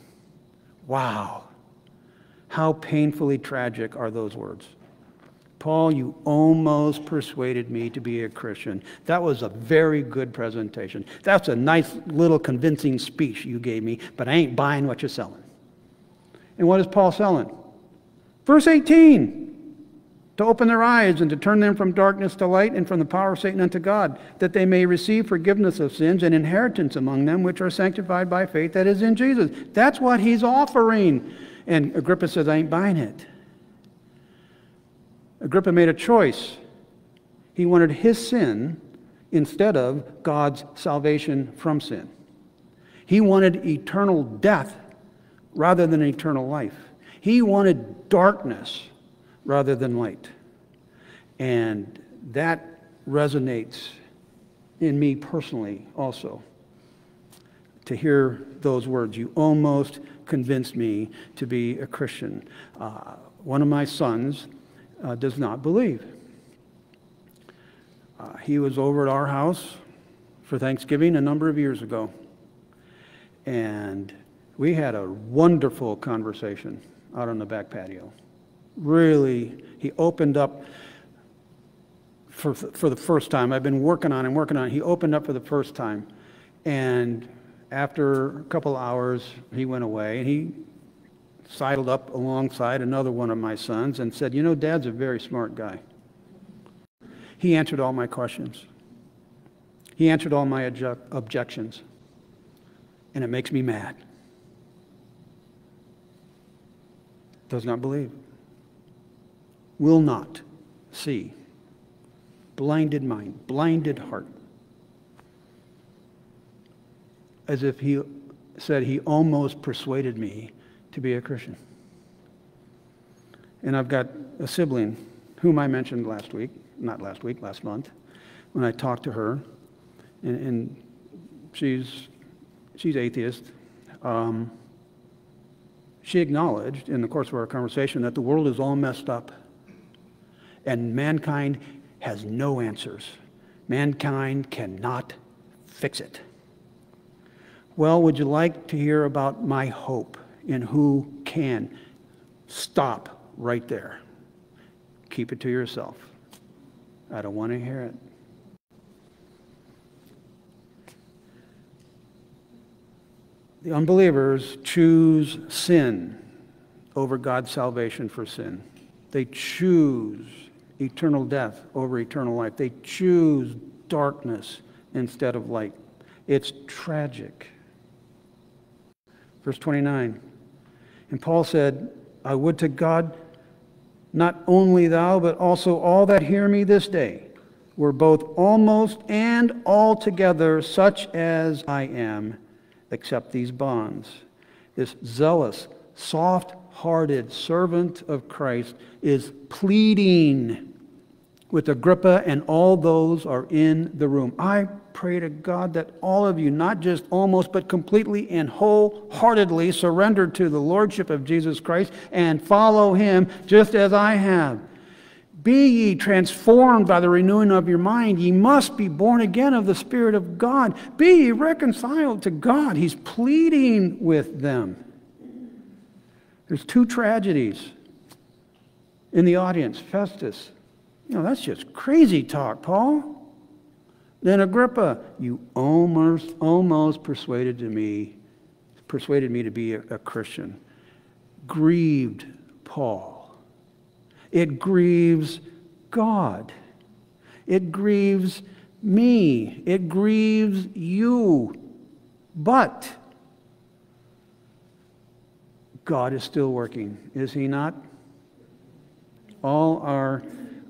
Wow. How painfully tragic are those words. Paul, you almost persuaded me to be a Christian. That was a very good presentation. That's a nice little convincing speech you gave me, but I ain't buying what you're selling. And what is Paul selling? Verse 18 to open their eyes and to turn them from darkness to light and from the power of Satan unto God, that they may receive forgiveness of sins and inheritance among them which are sanctified by faith that is in Jesus. That's what he's offering. And Agrippa says, I ain't buying it. Agrippa made a choice. He wanted his sin instead of God's salvation from sin. He wanted eternal death rather than eternal life. He wanted darkness rather than light. And that resonates in me personally also. To hear those words, you almost convinced me to be a Christian. Uh, one of my sons uh, does not believe. Uh, he was over at our house for Thanksgiving a number of years ago. And we had a wonderful conversation out on the back patio. Really, he opened up for, for the first time. I've been working on and working on it. He opened up for the first time. And after a couple hours, he went away and he sidled up alongside another one of my sons and said, You know, Dad's a very smart guy. He answered all my questions, he answered all my objections, and it makes me mad. Does not believe. Will not see. Blinded mind, blinded heart. As if he said he almost persuaded me to be a Christian. And I've got a sibling whom I mentioned last week, not last week, last month, when I talked to her. And, and she's, she's atheist. Um, she acknowledged in the course of our conversation that the world is all messed up and mankind has no answers. Mankind cannot fix it. Well, would you like to hear about my hope in who can? Stop right there. Keep it to yourself. I don't want to hear it. The unbelievers choose sin over God's salvation for sin. They choose eternal death over eternal life. They choose darkness instead of light. It's tragic. Verse 29. And Paul said, I would to God, not only thou, but also all that hear me this day, were both almost and altogether such as I am, except these bonds. This zealous, soft hearted servant of Christ is pleading with Agrippa and all those are in the room. I pray to God that all of you, not just almost, but completely and wholeheartedly surrender to the Lordship of Jesus Christ and follow Him just as I have. Be ye transformed by the renewing of your mind. Ye must be born again of the Spirit of God. Be ye reconciled to God. He's pleading with them. There's two tragedies in the audience Festus you know, that's just crazy talk, Paul. Then Agrippa, you almost, almost persuaded to me, persuaded me to be a, a Christian. Grieved Paul. It grieves God. It grieves me. It grieves you. But God is still working, is He not? All our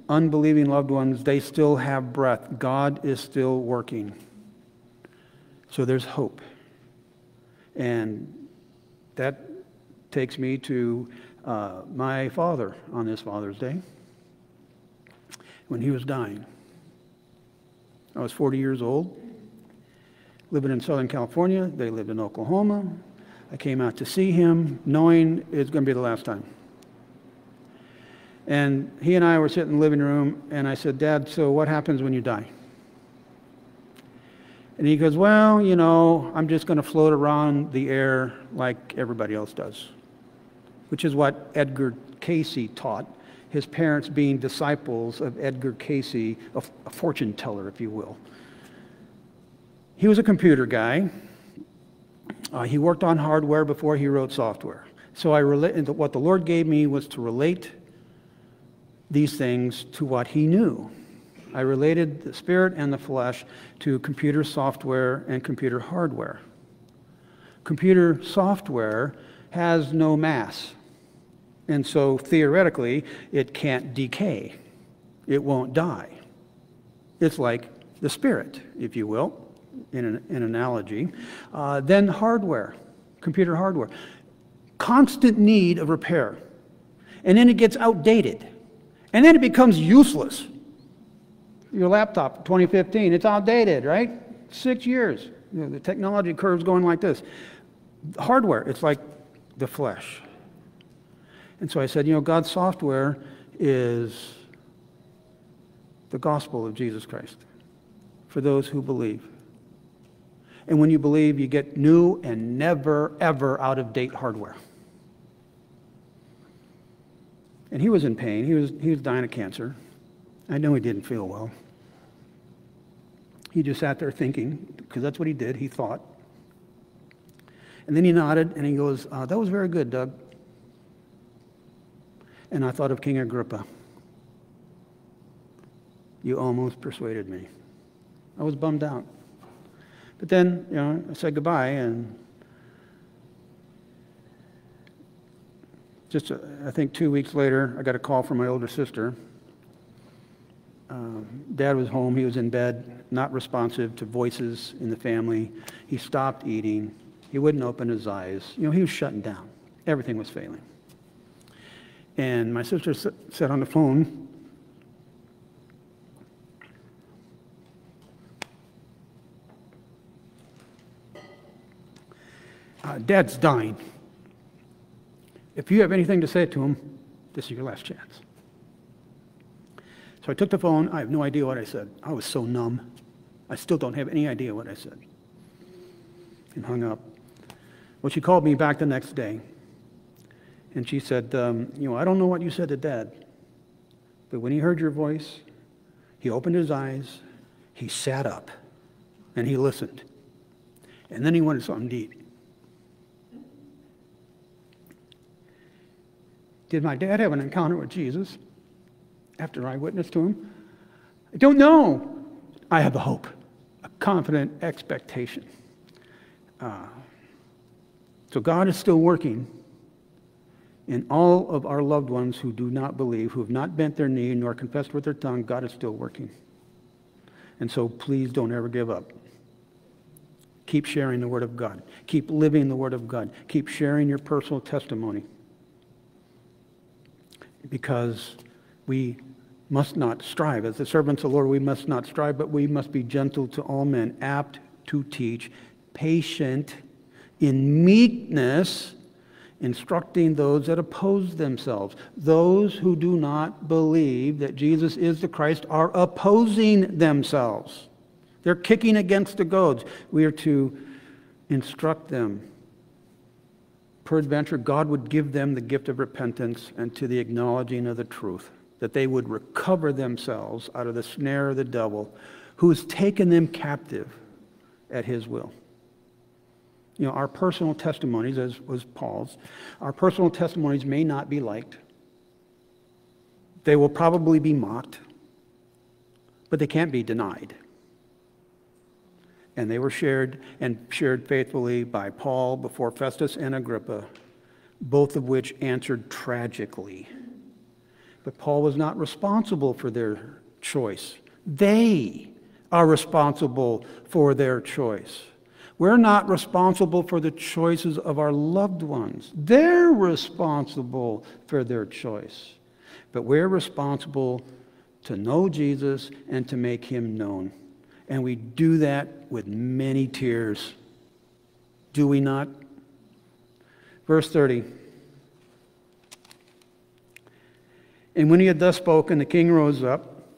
unbelieving loved ones, they still have breath. God is still working. So there's hope. And that takes me to uh, my father on this Father's Day when he was dying. I was 40 years old, living in Southern California. They lived in Oklahoma. I came out to see him, knowing it's going to be the last time. And he and I were sitting in the living room, and I said, Dad, so what happens when you die? And he goes, Well, you know, I'm just going to float around the air like everybody else does, which is what Edgar Cayce taught, his parents being disciples of Edgar Cayce, a, a fortune teller, if you will. He was a computer guy. Uh, he worked on hardware before he wrote software. So I relate, what the Lord gave me was to relate these things to what he knew. I related the spirit and the flesh to computer software and computer hardware. Computer software has no mass, and so theoretically, it can't decay. It won't die. It's like the spirit, if you will, in an, an analogy. Uh, then hardware, computer hardware, constant need of repair. And then it gets outdated and then it becomes useless. Your laptop, 2015, it's outdated, right? Six years. You know, the technology curve's going like this. Hardware, it's like the flesh. And so I said, you know, God's software is the gospel of Jesus Christ for those who believe. And when you believe, you get new and never, ever out of date hardware. And he was in pain. He was, he was dying of cancer. I know he didn't feel well. He just sat there thinking, because that's what he did. He thought. And then he nodded and he goes, uh, That was very good, Doug. And I thought of King Agrippa. You almost persuaded me. I was bummed out. But then, you know, I said goodbye and just, uh, I think two weeks later, I got a call from my older sister. Um, Dad was home. He was in bed, not responsive to voices in the family. He stopped eating. He wouldn't open his eyes. You know, he was shutting down. Everything was failing. And my sister said on the phone, uh, Dad's dying. If you have anything to say to him, this is your last chance. So I took the phone. I have no idea what I said. I was so numb. I still don't have any idea what I said. And hung up. Well, she called me back the next day. And she said, um, You know, I don't know what you said to dad, but when he heard your voice, he opened his eyes, he sat up, and he listened. And then he went wanted something eat. Did my dad have an encounter with Jesus after I witnessed to him? I don't know. I have a hope, a confident expectation. Uh, so God is still working in all of our loved ones who do not believe, who have not bent their knee nor confessed with their tongue. God is still working. And so please don't ever give up. Keep sharing the Word of God. Keep living the Word of God. Keep sharing your personal testimony because we must not strive. As the servants of the Lord, we must not strive, but we must be gentle to all men, apt to teach, patient in meekness, instructing those that oppose themselves. Those who do not believe that Jesus is the Christ are opposing themselves. They're kicking against the goads. We are to instruct them peradventure God would give them the gift of repentance and to the acknowledging of the truth, that they would recover themselves out of the snare of the devil who has taken them captive at his will. You know, our personal testimonies, as was Paul's, our personal testimonies may not be liked. They will probably be mocked, but they can't be denied and they were shared and shared faithfully by Paul before Festus and Agrippa, both of which answered tragically. But Paul was not responsible for their choice. They are responsible for their choice. We're not responsible for the choices of our loved ones. They're responsible for their choice. But we're responsible to know Jesus and to make him known. And we do that with many tears. Do we not? Verse 30. And when he had thus spoken, the king rose up,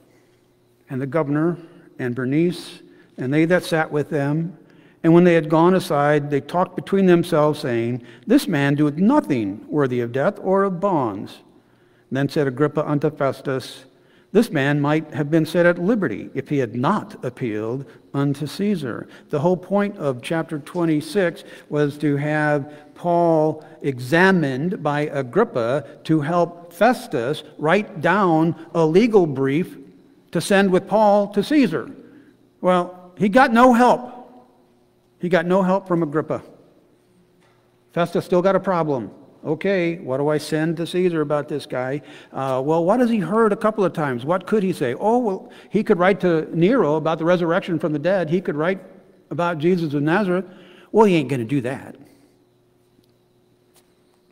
and the governor, and Bernice, and they that sat with them. And when they had gone aside, they talked between themselves, saying, This man doeth nothing worthy of death or of bonds. Then said Agrippa unto Festus, this man might have been set at liberty if he had not appealed unto Caesar. The whole point of chapter 26 was to have Paul examined by Agrippa to help Festus write down a legal brief to send with Paul to Caesar. Well, he got no help. He got no help from Agrippa. Festus still got a problem. Okay, what do I send to Caesar about this guy? Uh, well, what has he heard a couple of times? What could he say? Oh, well, he could write to Nero about the resurrection from the dead. He could write about Jesus of Nazareth. Well, he ain't going to do that.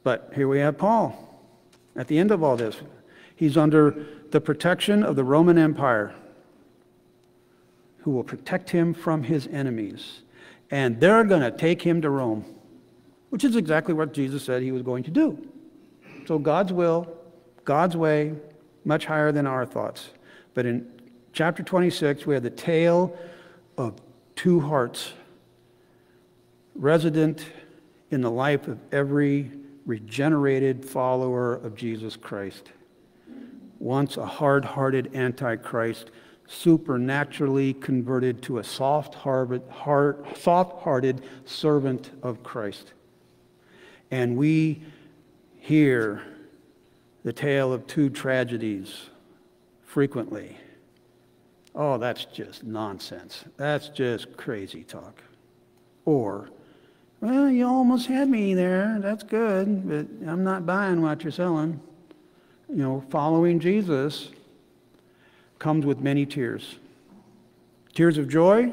But here we have Paul at the end of all this. He's under the protection of the Roman Empire, who will protect him from his enemies. And they're going to take him to Rome which is exactly what Jesus said he was going to do. So God's will, God's way, much higher than our thoughts. But in chapter 26, we have the tale of two hearts resident in the life of every regenerated follower of Jesus Christ. Once a hard hearted antichrist, supernaturally converted to a soft hearted servant of Christ. And we hear the tale of two tragedies frequently. Oh, that's just nonsense. That's just crazy talk. Or, Well, you almost had me there. That's good, but I'm not buying what you're selling. You know, following Jesus comes with many tears tears of joy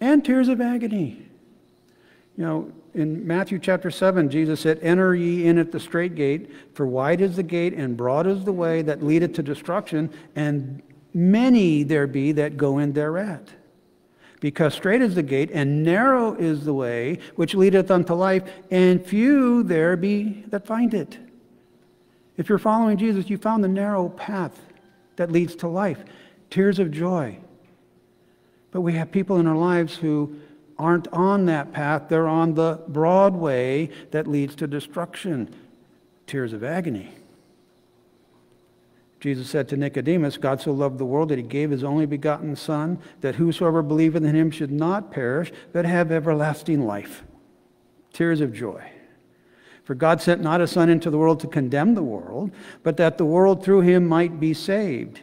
and tears of agony. You know, in Matthew chapter 7, Jesus said, Enter ye in at the straight gate, for wide is the gate and broad is the way that leadeth to destruction, and many there be that go in thereat. Because straight is the gate, and narrow is the way which leadeth unto life, and few there be that find it. If you're following Jesus, you found the narrow path that leads to life, tears of joy. But we have people in our lives who aren't on that path, they're on the broad way that leads to destruction, tears of agony. Jesus said to Nicodemus, God so loved the world that he gave his only begotten Son, that whosoever believeth in him should not perish, but have everlasting life. Tears of joy. For God sent not a Son into the world to condemn the world, but that the world through him might be saved.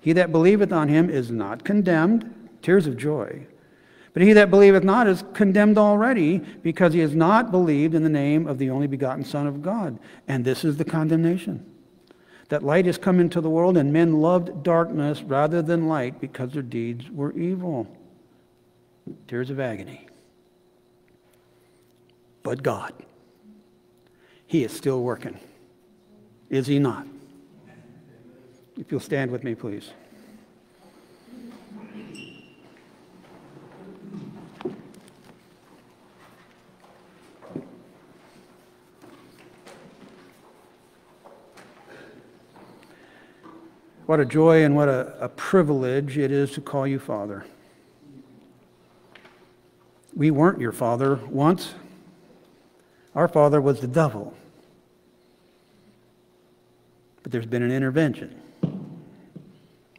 He that believeth on him is not condemned. Tears of joy. But he that believeth not is condemned already, because he has not believed in the name of the only begotten Son of God. And this is the condemnation that light has come into the world, and men loved darkness rather than light because their deeds were evil. Tears of agony. But God, He is still working. Is He not? If you'll stand with me, please. What a joy and what a, a privilege it is to call you Father. We weren't your father once. Our father was the devil. But there's been an intervention.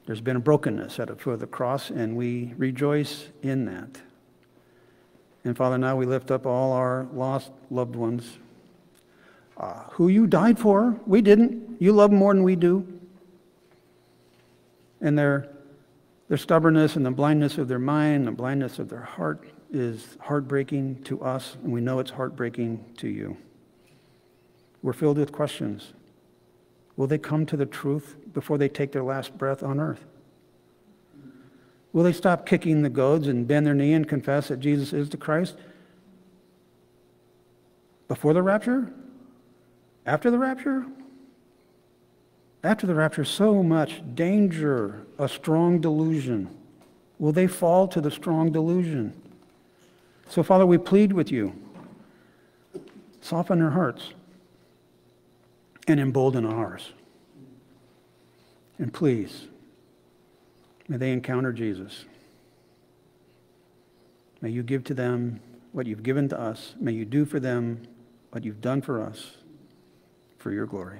There's been a brokenness at the foot of the cross, and we rejoice in that. And Father, now we lift up all our lost loved ones uh, who you died for. We didn't. You love them more than we do and their, their stubbornness and the blindness of their mind, the blindness of their heart is heartbreaking to us, and we know it's heartbreaking to you. We're filled with questions. Will they come to the truth before they take their last breath on earth? Will they stop kicking the goads and bend their knee and confess that Jesus is the Christ? Before the rapture? After the rapture? After the rapture, so much danger, a strong delusion. Will they fall to the strong delusion? So, Father, we plead with you soften their hearts and embolden ours. And please, may they encounter Jesus. May you give to them what you've given to us. May you do for them what you've done for us for your glory.